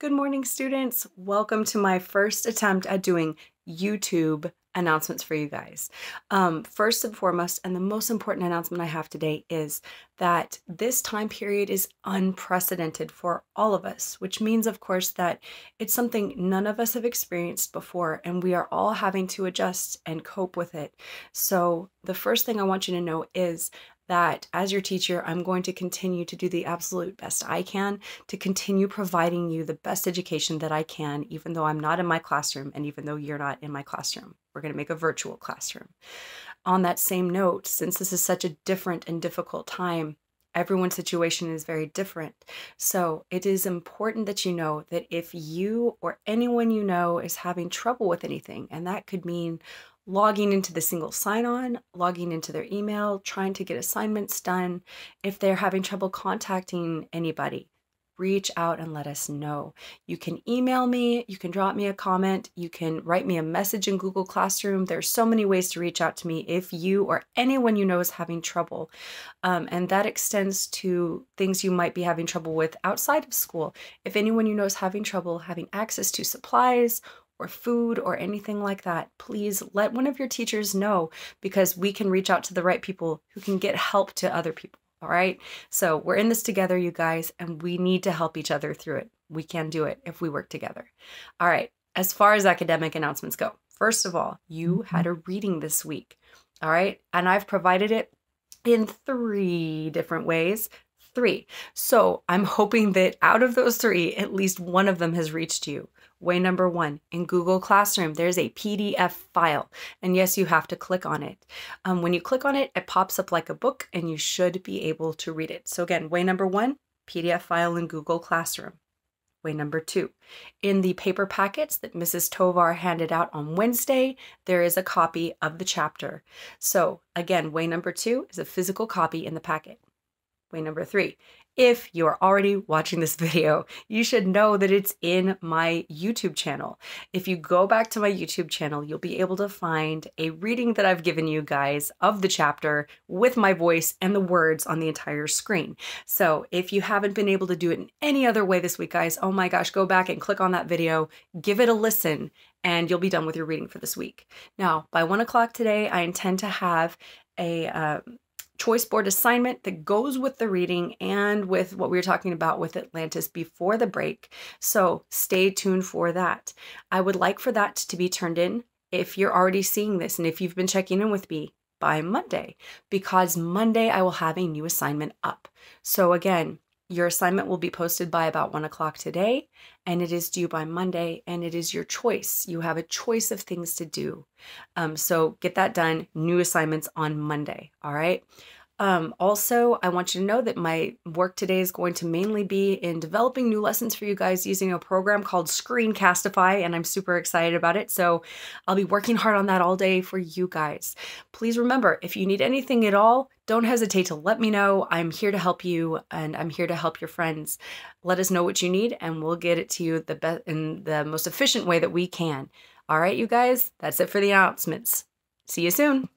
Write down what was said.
Good morning, students. Welcome to my first attempt at doing YouTube announcements for you guys. Um, first and foremost, and the most important announcement I have today is that this time period is unprecedented for all of us, which means, of course, that it's something none of us have experienced before, and we are all having to adjust and cope with it. So, the first thing I want you to know is that as your teacher, I'm going to continue to do the absolute best I can to continue providing you the best education that I can, even though I'm not in my classroom and even though you're not in my classroom. We're going to make a virtual classroom. On that same note, since this is such a different and difficult time, everyone's situation is very different. So it is important that you know that if you or anyone you know is having trouble with anything, and that could mean logging into the single sign on, logging into their email, trying to get assignments done. If they're having trouble contacting anybody, reach out and let us know. You can email me, you can drop me a comment, you can write me a message in Google Classroom. There's so many ways to reach out to me if you or anyone you know is having trouble. Um, and that extends to things you might be having trouble with outside of school. If anyone you know is having trouble having access to supplies or food or anything like that, please let one of your teachers know because we can reach out to the right people who can get help to other people. All right. So we're in this together, you guys, and we need to help each other through it. We can do it if we work together. All right. As far as academic announcements go, first of all, you mm-hmm. had a reading this week. All right. And I've provided it in three different ways three. So I'm hoping that out of those three, at least one of them has reached you. Way number one in Google Classroom, there's a PDF file. And yes, you have to click on it. Um, when you click on it, it pops up like a book and you should be able to read it. So, again, way number one PDF file in Google Classroom. Way number two, in the paper packets that Mrs. Tovar handed out on Wednesday, there is a copy of the chapter. So, again, way number two is a physical copy in the packet. Way number three, if you are already watching this video, you should know that it's in my YouTube channel. If you go back to my YouTube channel, you'll be able to find a reading that I've given you guys of the chapter with my voice and the words on the entire screen. So if you haven't been able to do it in any other way this week, guys, oh my gosh, go back and click on that video, give it a listen, and you'll be done with your reading for this week. Now, by one o'clock today, I intend to have a uh, choice board assignment that goes with the reading and with what we were talking about with Atlantis before the break. So stay tuned for that. I would like for that to be turned in if you're already seeing this and if you've been checking in with me by Monday, because Monday I will have a new assignment up. So again, your assignment will be posted by about one o'clock today, and it is due by Monday, and it is your choice. You have a choice of things to do. Um, so get that done. New assignments on Monday. All right. Um, also, I want you to know that my work today is going to mainly be in developing new lessons for you guys using a program called Screencastify, and I'm super excited about it. So I'll be working hard on that all day for you guys. Please remember, if you need anything at all, don't hesitate to let me know. I'm here to help you, and I'm here to help your friends. Let us know what you need, and we'll get it to you the best in the most efficient way that we can. All right, you guys, that's it for the announcements. See you soon.